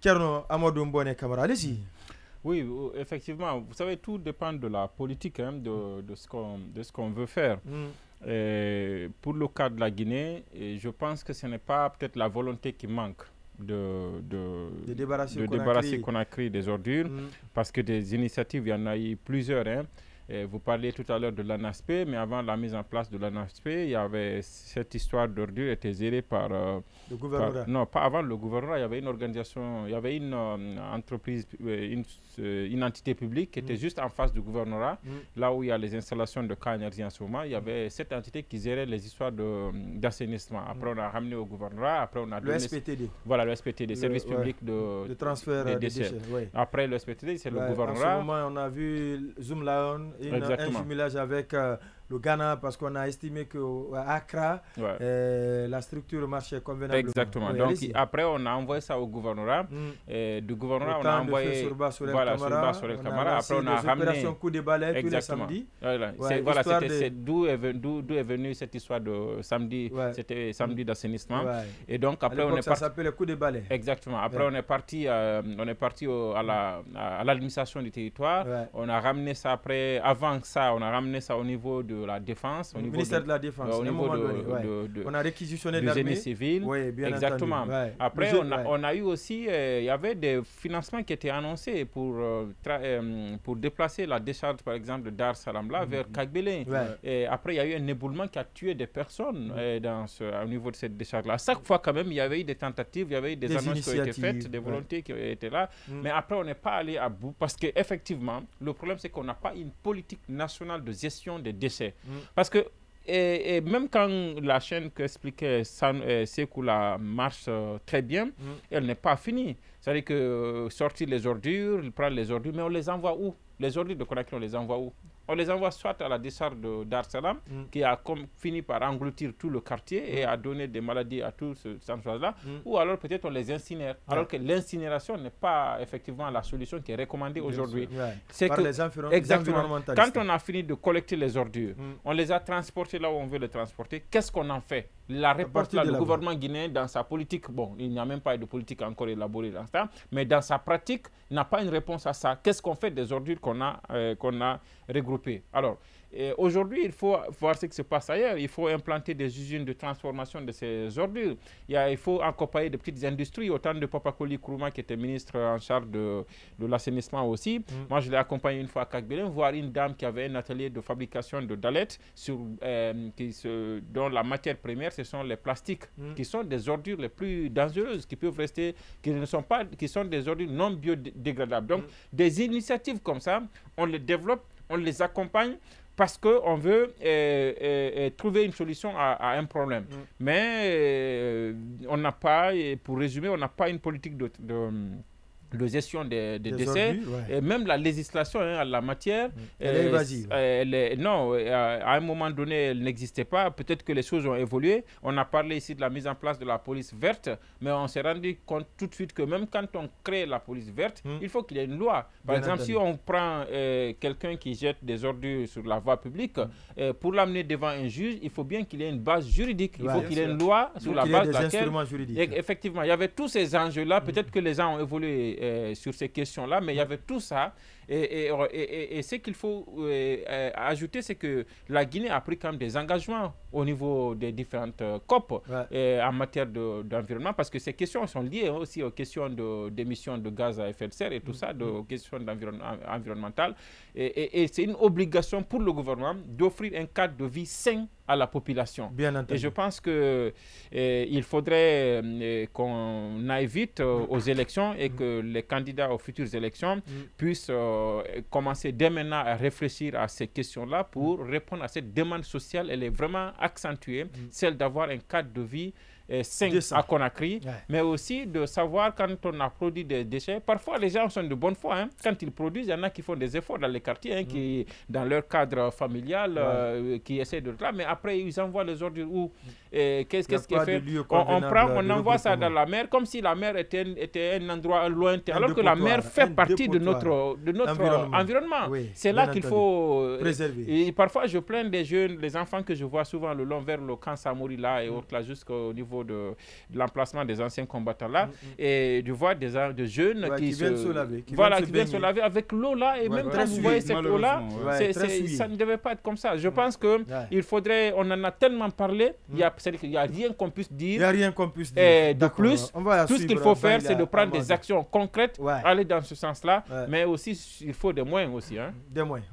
Tcherno Amadou Mbone Kamara, allez-y. Oui, effectivement, vous savez, tout dépend de la politique, hein, de, de, ce qu'on veut faire. Mm. pour le cas de la Guinée, je pense que ce n'est pas peut-être la volonté qui manque de, de, de débarrasser, Conakry des ordures, mm. parce que des initiatives, il y en a eu plusieurs. Hein. Vous parliez tout à l'heure de l'ANASP, mais avant la mise en place de l'ANASP, il y avait cette histoire d'ordures était gérée par... Euh, le gouvernement Non, pas avant le gouvernement, il y avait une organisation, il y avait une euh, entreprise, euh, une une entité publique qui était mm. juste en face du gouvernorat, mm. là où il y a les installations de énergie en ce moment. Il y avait cette entité qui gérait les histoires d'assainissement. Après, mm. on a ramené au gouvernorat. Après, on a le SPTD. Voilà, le SPTD, Service public de, de transfert des déchets. Après, le SPTD, c'est le gouvernorat. En ce moment, on a vu Zoom Lion, un jumelage avec le Ghana parce qu'on a estimé qu'à Accra, euh, la structure marchait convenablement. Exactement. Donc après, on a envoyé ça au gouvernement. Mm. Et du gouvernement, on a envoyé. Sur bas, sur voilà, sur bas, sur Après, on a ramené. coup de balai, Exactement. puis le samedi. Voilà, c'était d'où est, est venue cette histoire de samedi. C'était samedi d'assainissement. Et donc après, on est parti. Ça s'appelle le coup de balai. Exactement. Après, on est parti, euh, on est parti à l'administration du territoire. On a ramené ça après. Avant ça, on a ramené ça au niveau de la défense. Au ministère de, la Défense. au niveau de, on a réquisitionné du génie civil. Oui, bien Exactement. Après, on a, on a, eu aussi, euh, il y avait des financements qui étaient annoncés pour, euh, euh, pour déplacer la décharge, par exemple, de Dar Salam là, vers mhm. Kagbélé. Et après, il y a eu un éboulement qui a tué des personnes mhm. dans ce, au niveau de cette décharge-là. chaque fois, quand même, il y avait eu des tentatives, il y avait eu des, annonces qui ont été faites, des volontés qui étaient là. Mhm. Mais après, on n'est pas allé à bout parce qu'effectivement, le problème, c'est qu'on n'a pas une politique nationale de gestion des déchets. Parce que même quand la chaîne qu'expliquait euh, Sekoula marche euh, très bien, elle n'est pas finie. C'est-à-dire que euh, sortir les ordures, prendre les ordures, mais on les envoie où? Les ordures de Conakry, on les envoie où? On les envoie soit à la décharge d'Arsalam, mm. qui a comme, fini par engloutir tout le quartier et mm. a donné des maladies à tous ces endroits-là, mm. ou alors peut-être on les incinère. Alors que l'incinération n'est pas effectivement la solution qui est recommandée aujourd'hui. C'est que les exactement, quand on a fini de collecter les ordures, on les a transportées là où on veut les transporter. Qu'est-ce qu'on en fait? La réponse là, le gouvernement guinéen dans sa politique, bon, il n'y a même pas de politique encore élaborée dans ça, mais dans sa pratique, n'a pas une réponse à ça. Qu'est-ce qu'on fait des ordures qu'on a, euh, qu'on a regroupées? Alors, aujourd'hui, il faut voir ce qui se passe ailleurs. Il faut implanter des usines de transformation de ces ordures. Il, il faut accompagner des petites industries. Autant de Papakoli Kourouma, qui était ministre en charge de, de l'assainissement aussi. Mm. Moi, je l'ai accompagné une fois à Kakbelen, voir une dame qui avait un atelier de fabrication de dalettes sur, euh, qui se, dont la matière première, ce sont les plastiques, mm. qui sont des ordures les plus dangereuses, qui peuvent rester, qui ne sont pas, qui sont des ordures non biodégradables. Donc, mm. des initiatives comme ça, on les développe, on les accompagne parce qu'on veut euh, euh, euh, trouver une solution à, un problème. Mm. Mais on n'a pas, pour résumer, on n'a pas une politique de de gestion des, décès, et même la législation hein, en la matière. Mm. Elle est évasive. Elle non, à un moment donné, elle n'existait pas. Peut-être que les choses ont évolué. On a parlé ici de la mise en place de la police verte, mais on s'est rendu compte tout de suite que même quand on crée la police verte, mm. il faut qu'il y ait une loi. Par exemple, si on prend quelqu'un qui jette des ordures sur la voie publique, mm. pour l'amener devant un juge, il faut bien qu'il ait une base juridique. Il faut qu'il y ait une loi sur la base de laquelle... Effectivement, il y avait tous ces enjeux-là. Peut-être que les gens ont évolué euh, sur ces questions-là, mais il y avait tout ça. Et, et, et, ce qu'il faut euh, euh, ajouter, c'est que la Guinée a pris quand même des engagements au niveau des différentes COP en matière d'environnement, parce que ces questions sont liées aussi aux questions d'émissions de, gaz à effet de serre et tout ça, de mm-hmm. questions environnementales. Et, c'est une obligation pour le gouvernement d'offrir un cadre de vie sain à la population. Bien entendu. Et je pense qu'il il faudrait qu'on aille vite aux élections et que les candidats aux futures élections mm. puissent euh, commencer dès maintenant à réfléchir à ces questions-là pour mm. répondre à cette demande sociale. Elle est vraiment accentuée, mm. celle d'avoir un cadre de vie 5 à Conakry, mais aussi de savoir quand on a produit des déchets. Parfois, les gens sont de bonne foi. Hein. Quand ils produisent, il y en a qui font des efforts dans les quartiers, hein, qui, dans leur cadre familial, euh, qui essaient de là, mais après, ils envoient les ordures où? Qu'est-ce qui est fait? on, prend, on envoie ça dans la mer comme si la mer était, était un endroit lointain, alors que la mer fait partie de notre, de notre environnement. C'est là qu'il faut euh, préserver. Et parfois, je plains des jeunes, les enfants que je vois souvent le long vers le camp Samouri là et autres là jusqu'au niveau niveau de, l'emplacement des anciens combattants là, mm, mm. et de voir des, des jeunes qui, viennent se laver. voilà, qui viennent se laver avec l'eau là, et même quand vous voyez cette eau là, ça ne devait pas être comme ça. Je pense qu'il faudrait, on en a tellement parlé, il n'y a, a, rien qu'on puisse dire. Il n'y a rien qu'on puisse dire. Et de plus, tout ce qu'il faut faire, c'est de prendre des actions concrètes, aller dans ce sens-là, mais aussi, il faut des moyens aussi. Hein. Des moyens.